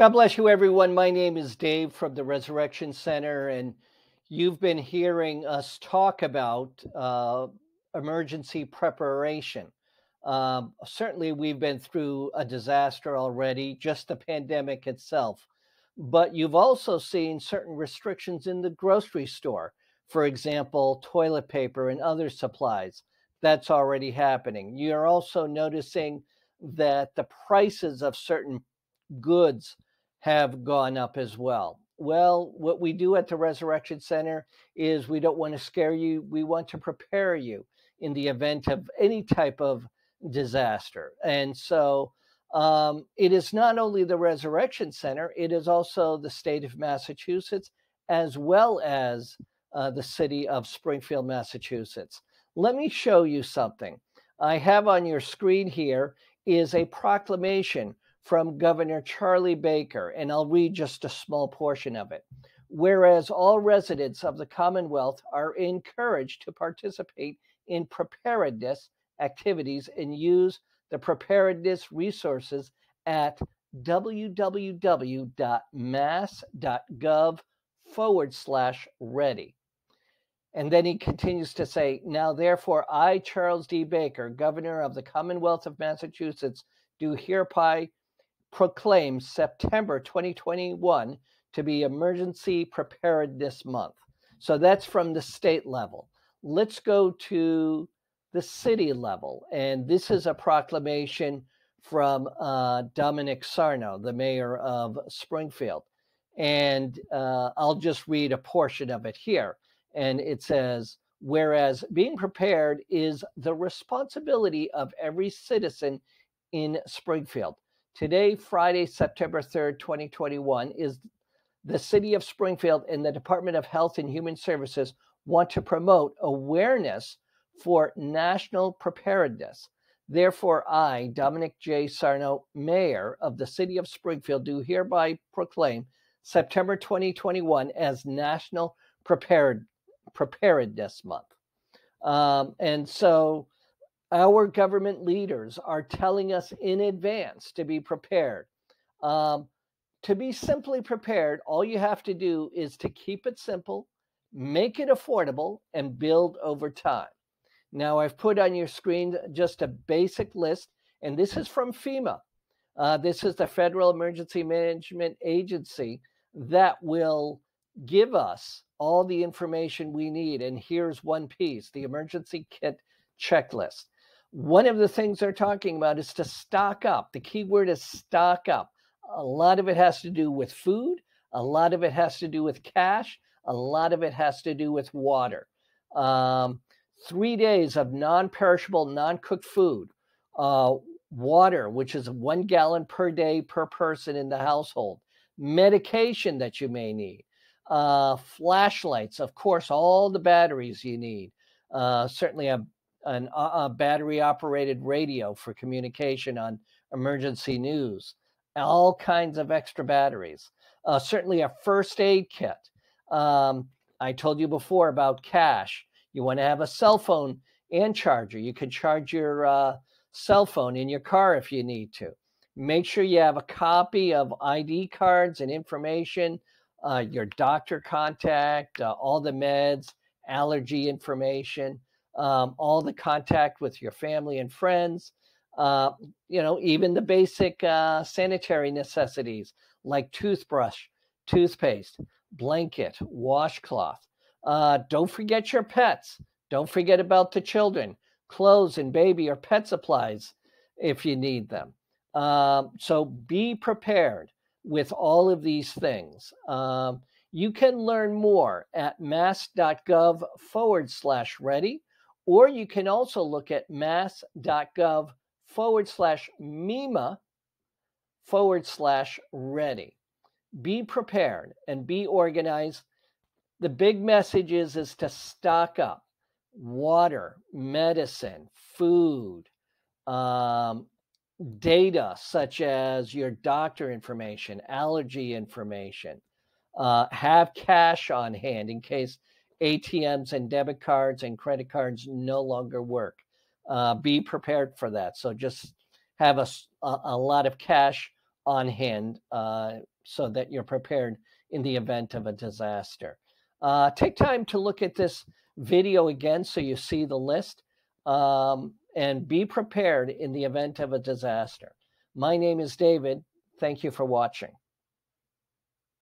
God bless you, everyone. My name is Dave from the Resurrection Center, and you've been hearing us talk about uh, emergency preparation. Um, certainly, we've been through a disaster already, just the pandemic itself. But you've also seen certain restrictions in the grocery store. For example, toilet paper and other supplies. That's already happening. You're also noticing that the prices of certain goods have gone up as well. Well, what we do at the Resurrection Center is we don't want to scare you, we want to prepare you in the event of any type of disaster. And so um, it is not only the Resurrection Center, it is also the state of Massachusetts as well as uh, the city of Springfield, Massachusetts. Let me show you something. I have on your screen here is a proclamation from Governor Charlie Baker, and I'll read just a small portion of it. Whereas all residents of the Commonwealth are encouraged to participate in preparedness activities and use the preparedness resources at www.mass.gov forward slash ready. And then he continues to say, Now therefore, I, Charles D. Baker, Governor of the Commonwealth of Massachusetts, do hereby proclaim September 2021 to be Emergency Preparedness Month. So that's from the state level. Let's go to the city level. And this is a proclamation from uh, Dominic Sarno, the mayor of Springfield. And uh, I'll just read a portion of it here. And it says, whereas being prepared is the responsibility of every citizen in Springfield. Today, Friday, September 3rd, 2021, is the City of Springfield and the Department of Health and Human Services want to promote awareness for national preparedness. Therefore, I, Dominic J. Sarno, Mayor of the City of Springfield, do hereby proclaim September 2021 as National Prepared, Preparedness Month. Um, and so our government leaders are telling us in advance to be prepared. Um, to be simply prepared, all you have to do is to keep it simple, make it affordable, and build over time. Now, I've put on your screen just a basic list, and this is from FEMA. Uh, this is the Federal Emergency Management Agency that will give us all the information we need. And here's one piece the emergency kit checklist. One of the things they're talking about is to stock up. The key word is stock up. A lot of it has to do with food, a lot of it has to do with cash, a lot of it has to do with water. Um, three days of non perishable, non cooked food, uh, water, which is one gallon per day per person in the household, medication that you may need, uh, flashlights, of course, all the batteries you need, uh, certainly a an, a battery operated radio for communication on emergency news, all kinds of extra batteries. Uh, certainly a first aid kit. Um, I told you before about cash. You want to have a cell phone and charger. You can charge your uh, cell phone in your car if you need to. Make sure you have a copy of ID cards and information, uh, your doctor contact, uh, all the meds, allergy information um, all the contact with your family and friends, uh, you know, even the basic uh, sanitary necessities like toothbrush, toothpaste, blanket, washcloth. Uh, don't forget your pets. Don't forget about the children, clothes and baby or pet supplies if you need them. Um, so be prepared with all of these things. Um, you can learn more at mass.gov forward slash ready or you can also look at mass.gov forward slash MEMA forward slash ready. Be prepared and be organized. The big message is, is to stock up water, medicine, food, um, data such as your doctor information, allergy information. Uh, have cash on hand in case ATMs and debit cards and credit cards no longer work. Uh, be prepared for that. So just have a, a, lot of cash on hand uh, so that you're prepared in the event of a disaster. Uh, take time to look at this video again so you see the list um, and be prepared in the event of a disaster. My name is David. Thank you for watching.